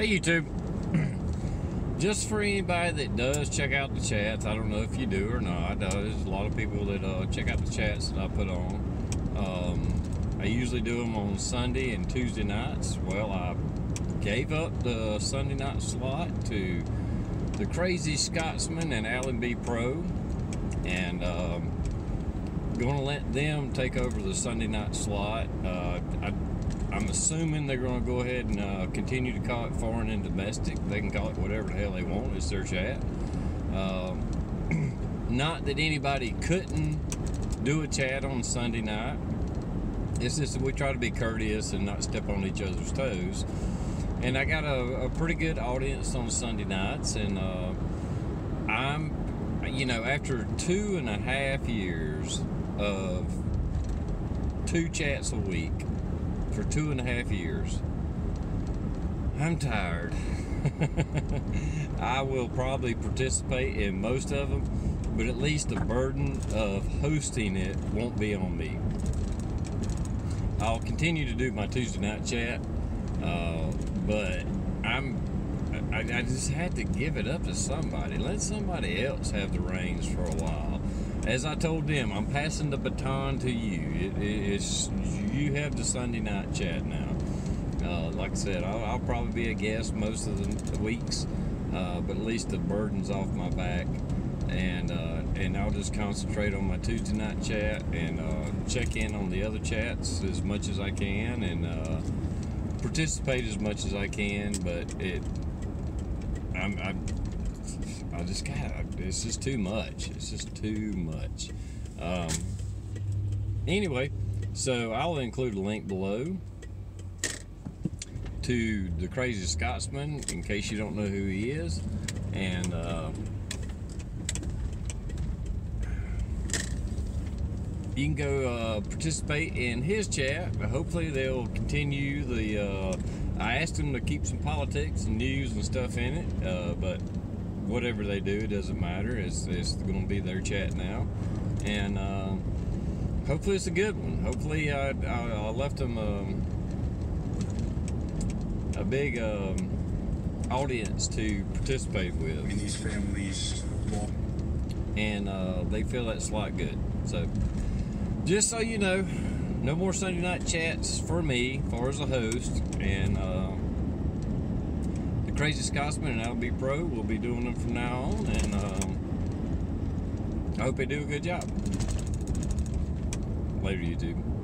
Hey YouTube. Just for anybody that does check out the chats, I don't know if you do or not. Uh, there's a lot of people that uh, check out the chats that I put on. Um, I usually do them on Sunday and Tuesday nights. Well, I gave up the Sunday night slot to the Crazy Scotsman and Alan B Pro, and um, going to let them take over the Sunday night slot. Uh, I, assuming they're going to go ahead and uh, continue to call it foreign and domestic. They can call it whatever the hell they want. It's their chat. Um, not that anybody couldn't do a chat on Sunday night. It's just that we try to be courteous and not step on each other's toes. And I got a, a pretty good audience on Sunday nights, and uh, I'm, you know, after two and a half years of two chats a week for two and a half years. I'm tired. I will probably participate in most of them, but at least the burden of hosting it won't be on me. I'll continue to do my Tuesday night chat, uh, but I'm I, I, just had to give it up to somebody. Let somebody else have the reins for a while. As I told them, I'm passing the baton to you. It, it's you have the Sunday night chat now. Uh, like I said, I'll, I'll, probably be a guest most of the weeks, uh, but at least the burden's off my back, and uh, and I'll just concentrate on my Tuesday night chat and uh, check in on the other chats as much as I can and uh, participate as much as I can. But it, I'm, I'm I just got it's just too much. It's just too much. Um, anyway. So I'll include a link below to the Crazy Scotsman in case you don't know who he is. And uh, you can go uh, participate in his chat. Hopefully they'll continue the. Uh, I asked him to keep some politics and news and stuff in it, uh, but whatever they do, it doesn't matter. It's, it's going to be their chat now, and uh, hopefully it's a good one. Hopefully I, I, I left them um, a big um, audience to participate with. In these families, and uh, they feel that slot good. So just so you know, no more Sunday night chats for me, far as a host, and uh, Crazy Scotsman and Alan B Pro. We'll be doing them from now on, and um, I hope they do a good job. Later, YouTube.